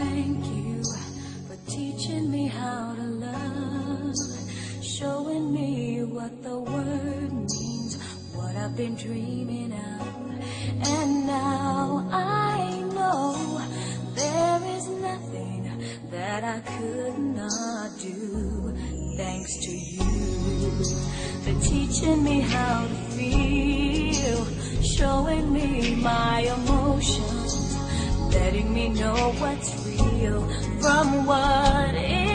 Thank you for teaching me how to love, showing me what the word means, what I've been dreaming of. And now I know there is nothing that I could not do, thanks to you for teaching me how to feel, showing me my emotions letting me know what's real from what is